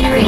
during